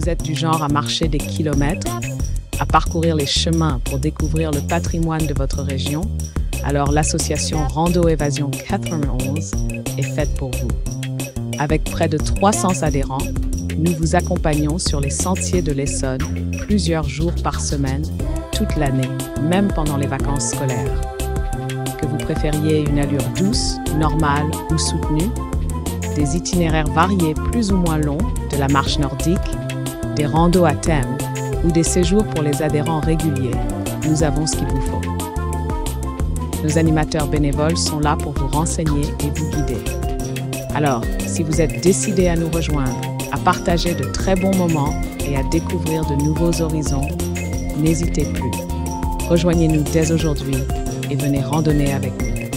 vous êtes du genre à marcher des kilomètres, à parcourir les chemins pour découvrir le patrimoine de votre région, alors l'association Rando Évasion 91 est faite pour vous. Avec près de 300 adhérents, nous vous accompagnons sur les sentiers de l'Essonne plusieurs jours par semaine, toute l'année, même pendant les vacances scolaires. Que vous préfériez une allure douce, normale ou soutenue, des itinéraires variés plus ou moins longs, de la marche nordique, des randos à thème ou des séjours pour les adhérents réguliers, nous avons ce qu'il vous faut. Nos animateurs bénévoles sont là pour vous renseigner et vous guider. Alors, si vous êtes décidé à nous rejoindre, à partager de très bons moments et à découvrir de nouveaux horizons, n'hésitez plus. Rejoignez-nous dès aujourd'hui et venez randonner avec nous.